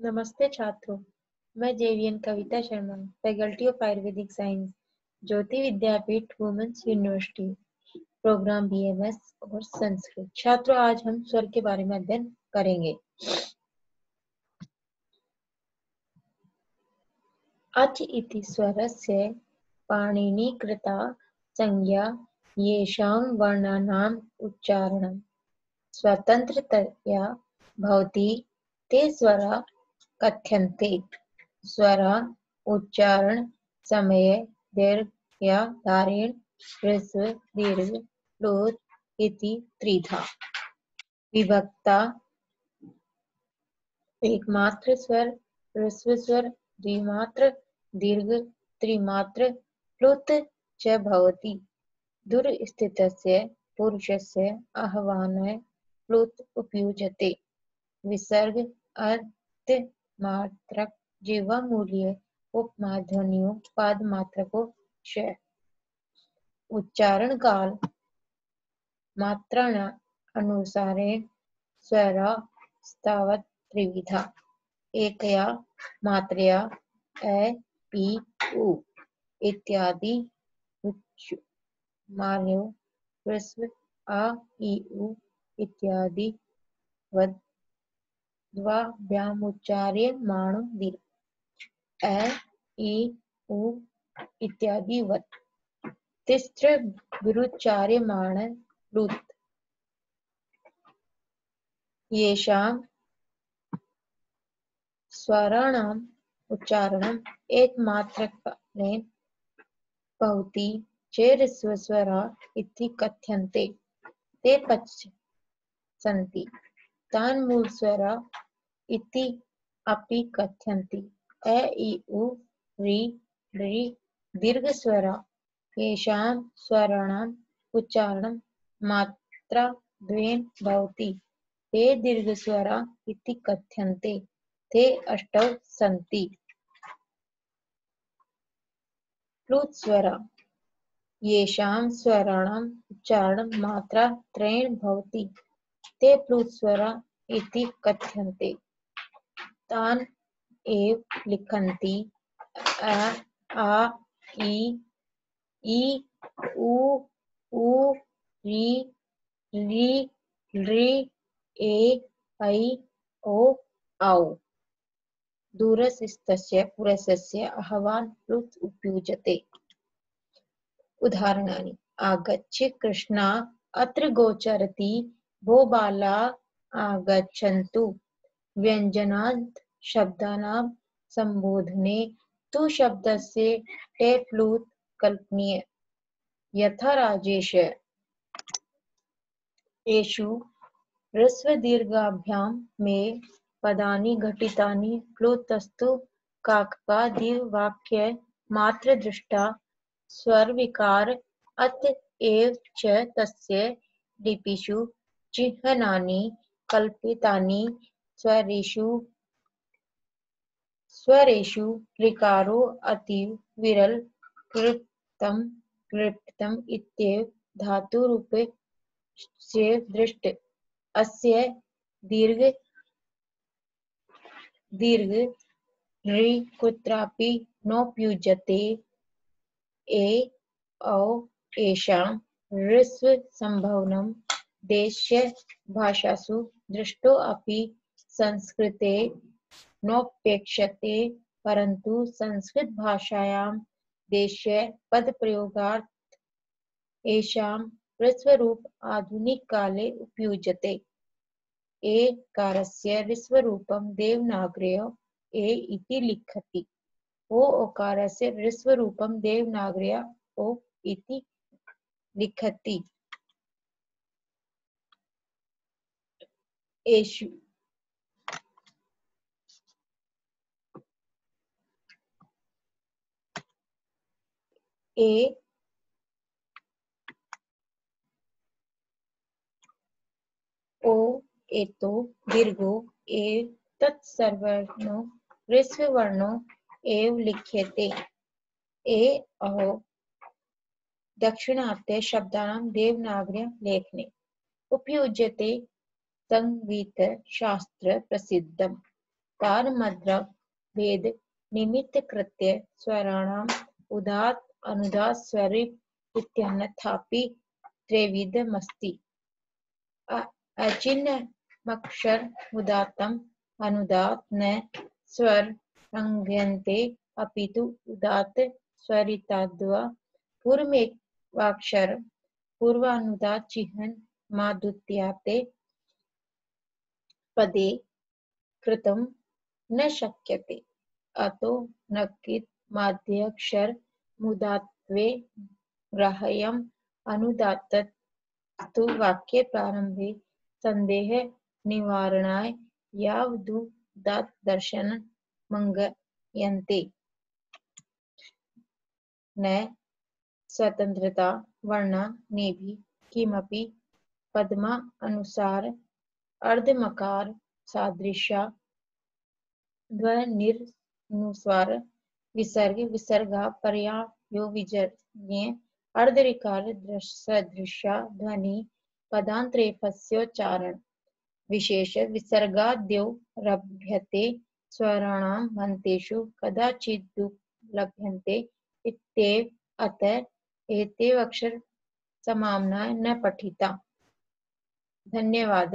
नमस्ते छात्रों, मैं JVN Kavita Sharma, faculty of Ayurvedic science, Jyoti Vidyapeeth, women's university, programme BMS और संस्कृत। छात्रों, आज हम स्वर के बारे में अध्ययन करेंगे। अच इति स्वरस्य पाणिनिकृता संज्ञा येषां वर्णानाम् उच्चारणं। स्वतन्त्रतया भवति ते स्वरा कथ्यन्ते। स्वर उच्चारण समय दीर्घ या धारेण ह्रस्व दीर्घ लोट इति त्रिधा। विभक्ता एकमात्र स्वर ह्रस्व स्वर, द्विमात्र, दीर्घ, त्रिमात्र, प्लुत च भवति। दूरस्थितस्य, पुरुषस्य आह्वानाय प्लुत उपयुज्यते। विसर्ग अर्थ मात्रक जीवा मूल्य उपमाध्वनियों पाद मात्रकों उच्चारण काल मात्रा अनुसार स्वर स्तावत त्रिविधा। एकया मात्रया ए पी उ इत्यादि मान्यो ह्रस्व आ ई उ इत्यादि वद द्वाभ्यामुच्चार्यमाणो दीर्घ अ, इ, उ, इत्यादि वत्। तिस्त्र विरुच्चार्यमाण लुत् येषां स्वराणाम् उच्चारणम् एकमात्रकालेन भवति चेरस्वस्वरा इति कथ्यन्ते। ते पच सन्ति। तान् मूलस्वरा इति अपि कथ्यन्ति। अ, इ, उ, रि ऋ दीर्घस्वरा, येषां स्वराणाम् उच्चारणं मात्रा द्वेन भवति। ते दीर्घस्वरा इति कथ्यन्ते। ते अष्टौ सन्ति। प्लुत्स्वरा, येषां स्वराणाम् उच्चारणं मात्रा त्रयेण भवति। ते प्लुत्स्वरा इति कथ्यन्ते। तान एव लिखन्ति अ, आ इ ई, उ उ, रि रि ऋ ए, ऐ, ओ, औ। दूरस्थस्य पुरसस्य आह्वान प्लुत उपयुज्यते। उदाहरणानि। आगच्छ कृष्णा, अत्र गोचरति, भो बाला, आगच्छन्तु। व्यञ्जनात् शब्दानां सम्बोधने तु शब्दस्य टेप्लूत् कल्पनीय। यथा राजेश एषु ह्रस्वदीर्घाभ्यां मे पदानि घटितानि प्लुतस्तु काककादिवाक्य मात्र दृष्टा स्वरविकार अत एव च तस्य लिपिषु चिह्नानि कल्पितानि स्वरेषु स्वरेषु ऋकारो अतीव विरल कृप्तम कृप्तम इत्येव धातुरूपे दृष्ट। अस्य दीर्घ दीर्घ ऋ कुत्रापि नोपयुज्यते ए, औ, एषां देश्य भाषासु दृष्टो अपि संस्कृते नोपेक्षते परंतु संस्कृत भाषायां देश्य पद प्रयोगार्थ एषां ऋस्वरूप आधुनिक काले उपयुज्यते। ए कारस्य ऋस्वरूपं देवनागर्यो ए इति लिखति। ओ ओकारस्य ऋस्वरूपं देवनागर्या ओ इति लिखति। एषु ए ओ एतो दीर्घो एव तत्सर्वणो ऋस्ववर्णो एव लिख्यते ए अहो दक्षिणात्य शब्दानां देवनागर्या लेखने उपयुज्यते संगीत शास्त्र प्रसिद्धम् कार मद्रक भेद निमित्त कृत्य स्वराणाम उदात अनुदात स्वरूप इत्यन्यथापि त्रिविधमस्ति। अचिन्नमक्षर उदात्तम अनुदात न स्वर रंग्यन्ते अपितु उदात स्वरिताद्वा पूर्वानुदात चिह्न मादुत्याते पदे कृतं न शक्यते। अतो नक्कित माध्यक्षर मुदात्वे ग्राह्यम अनुदात तु वाक्य प्रारंभे संदेह निवारणाय यावदुदात दर्शन मंगयन्ते न स्वतंत्रता वर्णा भी किमपि पद्मा अनुसार अर्धमकार सादृश्या ध्वनिर्नुस्वार विसर्ग, विसर्गा ध्वनि पदांतरेफस्योच्चारण विशेष, विसर्गाद्यो लभ्यते, स्वराणां मन्तेषु कदाचिदुपलभ्यन्ते इत्येव अतः एतेव अक्षर समाम्ना न पठिता। धन्यवाद।